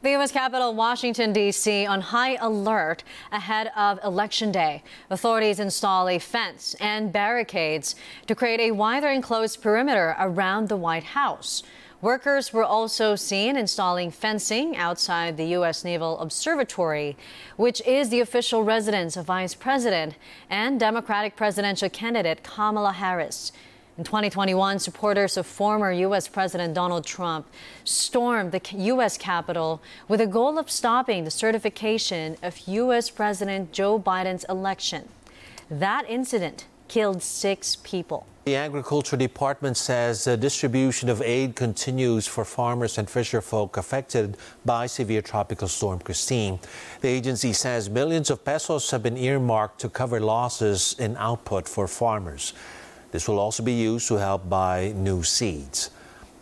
The U.S. Capitol, Washington, D.C., on high alert ahead of Election Day. Authorities install a fence and barricades to create a wider enclosed perimeter around the White House. Workers were also seen installing fencing outside the U.S. Naval Observatory, which is the official residence of Vice President and Democratic presidential candidate Kamala Harris. In 2021, supporters of former U.S. President Donald Trump stormed the U.S. Capitol with a goal of stopping the certification of U.S. President Joe Biden's election. That incident killed six people. The Agriculture Department says the distribution of aid continues for farmers and fisherfolk affected by severe tropical storm Christine. The agency says millions of pesos have been earmarked to cover losses in output for farmers. This will also be used to help buy new seeds.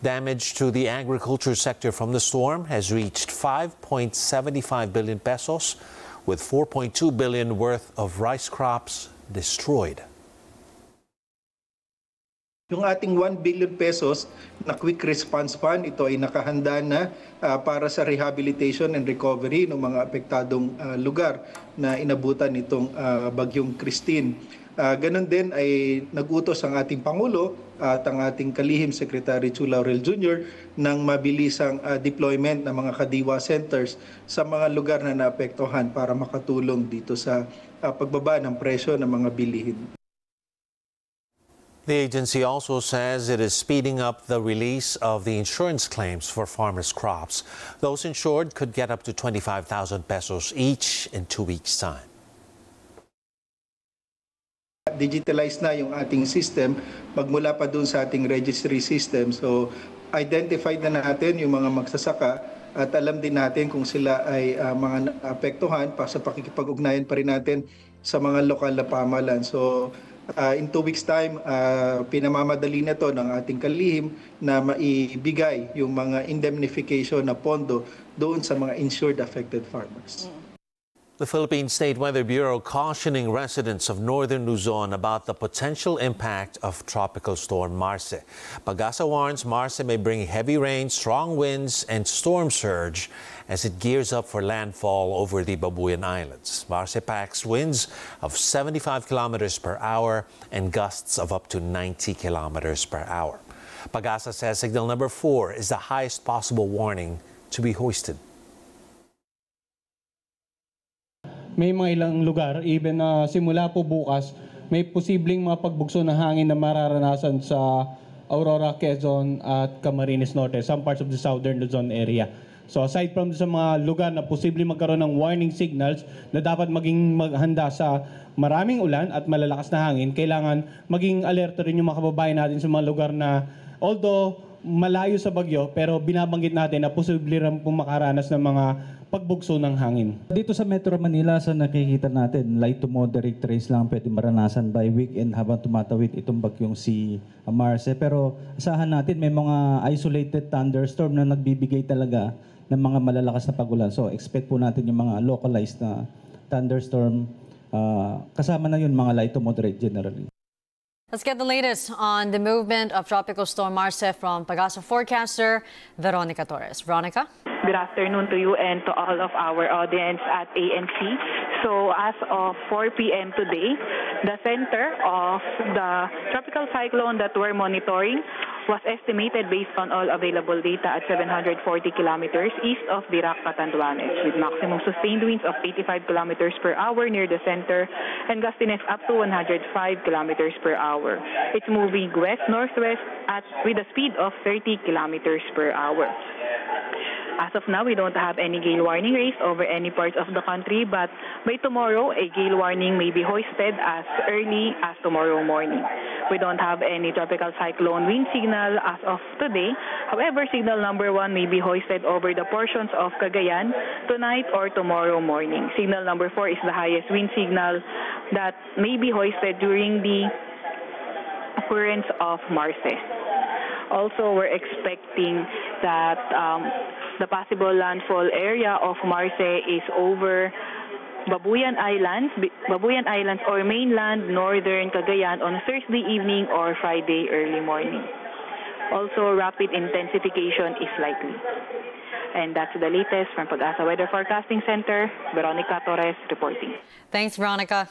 Damage to the agriculture sector from the storm has reached 5.75 billion pesos, with 4.2 billion worth of rice crops destroyed. Yung ating 1 billion pesos na quick response fund, ito ay nakahanda na uh, para sa rehabilitation and recovery ng mga apektadong uh, lugar na inabutan nitong uh, bagyong Christine. Uh, ganun din ay nagutos ang ating Pangulo at ang ating kalihim Secretary Chu Laurel Jr. ng mabilisang uh, deployment ng mga kadiwa centers sa mga lugar na naapektuhan para makatulong dito sa uh, pagbaba ng presyo ng mga bilihin. The agency also says it is speeding up the release of the insurance claims for farmers' crops. Those insured could get up to 25,000 pesos each in two weeks' time digitalize na yung ating system magmula pa dun sa ating registry system. So identified na natin yung mga magsasaka at alam din natin kung sila ay uh, mga apektuhan pa sa pakikipag-ugnayan pa rin natin sa mga lokal na pamalan. So uh, in two weeks time, uh, pinamamadali na to ng ating kalihim na maibigay yung mga indemnification na pondo doon sa mga insured affected farmers. Mm. The Philippine State Weather Bureau cautioning residents of northern Luzon about the potential impact of Tropical Storm Marce. Pagasa warns Marce may bring heavy rain, strong winds, and storm surge as it gears up for landfall over the Babuyan Islands. Marce packs winds of 75 kilometers per hour and gusts of up to 90 kilometers per hour. Pagasa says signal number four is the highest possible warning to be hoisted. May mga ilang lugar, even na uh, simula po bukas, may posibleng mga pagbugso ng hangin na mararanasan sa Aurora, Quezon at Camarines Norte, some parts of the southern Luzon area. So aside from sa mga lugar na posibleng magkaroon ng warning signals na dapat maging maghanda sa maraming ulan at malalakas na hangin, kailangan maging alerto rin yung mga kababayan natin sa mga lugar na although malayo sa bagyo pero binabanggit natin na posible rin pong makaranas ng mga pagbugso ng hangin. Dito sa Metro Manila, sa nakikita natin, light to moderate trace lang pwede maranasan by weekend habang tumatawid itong bagyong si Marce. Pero asahan natin, may mga isolated thunderstorm na nagbibigay talaga ng mga malalakas na pagulan. So expect po natin yung mga localized na thunderstorm. Uh, kasama na yun mga light to moderate generally. Let's get the latest on the movement of Tropical Storm Marce from Pagasa forecaster Veronica Torres. Veronica? Good afternoon to you and to all of our audience at ANC. So as of 4 p.m. today, the center of the tropical cyclone that we're monitoring was estimated based on all available data at 740 kilometers east of Virac, Catanduanes, with maximum sustained winds of 85 kilometers per hour near the center and gustiness up to 105 kilometers per hour. It's moving west-northwest at with a speed of 30 kilometers per hour. As of now, we don't have any gale warning raised over any parts of the country, but by tomorrow, a gale warning may be hoisted as early as tomorrow morning. We don't have any tropical cyclone wind signal as of today. However, signal number one may be hoisted over the portions of Cagayan tonight or tomorrow morning. Signal number four is the highest wind signal that may be hoisted during the occurrence of Marce. Also, we're expecting that um, the possible landfall area of Marce is over Babuyan Islands, Babuyan Islands or mainland northern Cagayan on Thursday evening or Friday early morning. Also, rapid intensification is likely. And that's the latest from Pag-asa Weather Forecasting Center. Veronica Torres reporting. Thanks, Veronica.